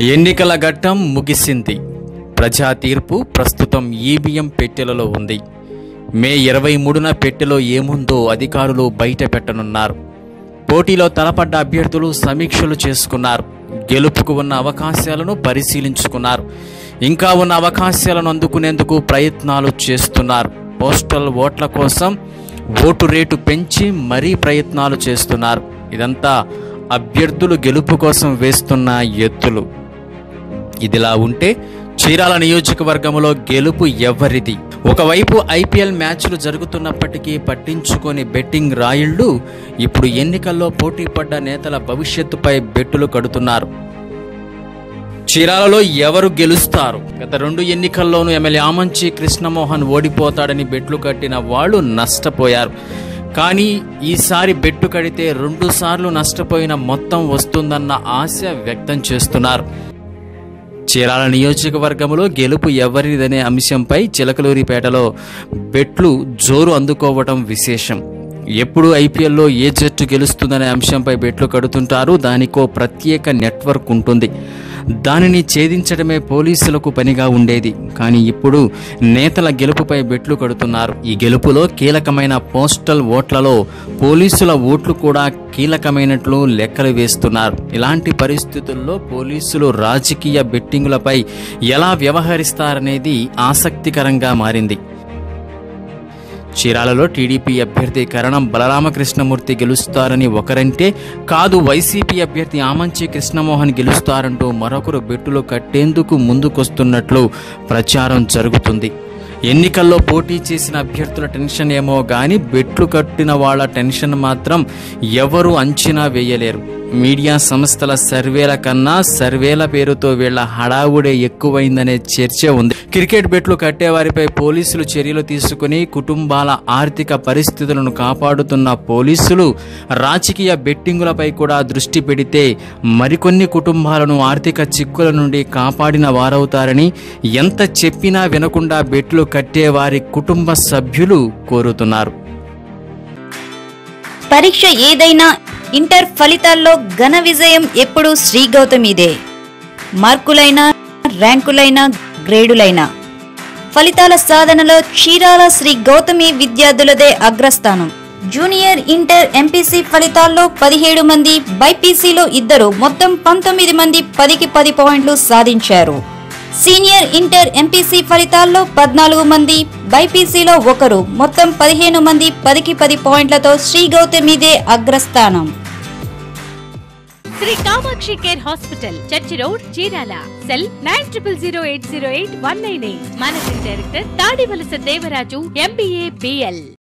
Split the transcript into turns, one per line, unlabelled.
ఎన్నికల ఘట్టం ముగిసింది. ప్రజా తీర్పు ప్రస్తుతం ఈవీఎం పెట్టెలలో ఉంది. మే ఇరవై మూడున పెట్టెలో ఏముందో అధికారులు బయట పెట్టనున్నారు. పోటీలో తలపడ్డ అభ్యర్థులు సమీక్షలు చేసుకున్నారు. గెలుపుకు ఉన్న అవకాశాలను పరిశీలించుకున్నారు. ఇంకా ఉన్న అవకాశాలను అందుకునేందుకు ప్రయత్నాలు చేస్తున్నారు. పోస్టల్ ఓట్ల కోసం ఓటు రేటు పెంచి మరీ ప్రయత్నాలు చేస్తున్నారు. ఇదంతా అభ్యర్థులు గెలుపు కోసం వేస్తున్న ఎత్తులు ఇదిలా ఉంటే చీరాల నియోజకవర్గంలో గెలుపు ఎవరిది? ఒకవైపు ఐపీఎల్ మ్యాచ్లు జరుగుతున్నప్పటికీ పట్టించుకొని బెట్టింగ్ రాయిళ్ళు ఇప్పుడు ఎన్నికల్లో పోటీ పడ్డ నేతల భవిష్యత్తుపై బెట్టులు కడుతున్నారు. చీరాలలో ఎవరు గెలుస్తారు? గత రెండు ఎన్నికల్లోనూ ఎమ్మెల్యే ఆమంచి కృష్ణమోహన్ ఓడిపోతాడని బెట్లు కట్టిన వాళ్ళు నష్టపోయారు. కానీ ఈసారి బెట్టు కడితే రెండు సార్లు నష్టపోయిన మొత్తం వస్తుందన్న ఆశ వ్యక్తం చేస్తున్నారు. చీరాల నియోజకవర్గంలో గెలుపు ఎవరిదనే అంశంపై చిలకలూరిపేటలో బెట్లు జోరు అందుకోవటం విశేషం. ఎప్పుడు ఐపీఎల్లో ఏ జట్టు గెలుస్తుందనే అంశంపై బెట్లు కడుతుంటారు దానికో ప్రత్యేక నెట్వర్క్ ఉంటుంది. దానిని ఛేదించడమే పోలీసులకు పనిగా ఉండేది. కానీ ఇప్పుడు నేతల గెలుపుపై బెట్లు కడుతున్నారు. ఈ గెలుపులో కీలకమైన పోస్టల్ ఓట్లలో పోలీసుల ఓట్లు కూడా కీలకమైనట్లు లెక్కలు వేస్తున్నారు. ఇలాంటి పరిస్థితుల్లో పోలీసులు రాజకీయ బెట్టింగులపై ఎలా వ్యవహరిస్తారనేది ఆసక్తికరంగా మారింది. చీరాలలో టీడీపీ అభ్యర్థి కరణం బలరామకృష్ణమూర్తి గెలుస్తారని ఒకరంటే కాదు వైసీపీ అభ్యర్థి ఆమంచి కృష్ణమోహన్ గెలుస్తారంటూ మరొకరు బెట్టులు కట్టేందుకు ముందుకొస్తున్నట్లు ప్రచారం జరుగుతుంది. ఎన్నికల్లో పోటీ చేసిన అభ్యర్థుల టెన్షన్ ఏమో కానీ బెట్లు కట్టిన వాళ్ళ టెన్షన్ మాత్రం ఎవరు అంచనా వేయలేరు. మీడియా సంస్థల సర్వేల కన్నా సర్వేల పేరుతో వీళ్ళ హడావుడే ఎక్కువైందనే చర్చ ఉంది. క్రికెట్ బెట్లు కట్టేవారిపై పోలీసులు చర్యలు తీసుకుని కుటుంబాల ఆర్థిక పరిస్థితులను కాపాడుతున్న పోలీసులు రాజకీయ బెట్టింగులపై కూడా దృష్టి పెడితే మరికొన్ని కుటుంబాలను ఆర్థిక చిక్కుల నుండి కాపాడిన వారవుతారని ఎంత చెప్పినా వినకుండా బెట్లు కట్టేవారి కుటుంబ సభ్యులు కోరుతున్నారు.
పరీక్ష ఏదైనా ఇంటర్ ఫలితాల్లో ఘన విజయం ఎప్పుడూ శ్రీ గౌతమిదే. మార్కులైనా ర్యాంకులైనా గ్రేడులైనా. ఫలితాల సాధనలో క్షీరాల శ్రీ గౌతమి విద్యార్థులదే అగ్రస్థానం. జూనియర్ ఇంటర్ ఎంపీసీ ఫలితాల్లో పదిహేడు మంది బైపీసీలో ఇద్దరు మొత్తం పంతొమ్మిది మంది పదికి పది పాయింట్లు సాధించారు. సీనియర్ ఇంటర్ ఎంపీసీ ఫలితాల్లో పద్నాలుగు మంది బైపీసీలో ఒకరు. మొత్తం పదిహేను మంది పదికి పది పాయింట్లతో శ్రీ గౌతమిదే అగ్రస్థానం.
Shri Kamakshi care hospital church road Chirala. Cell nine triple zero eight zero eight one nine eight. Managing director Tadivalasa Devaraju MBA BL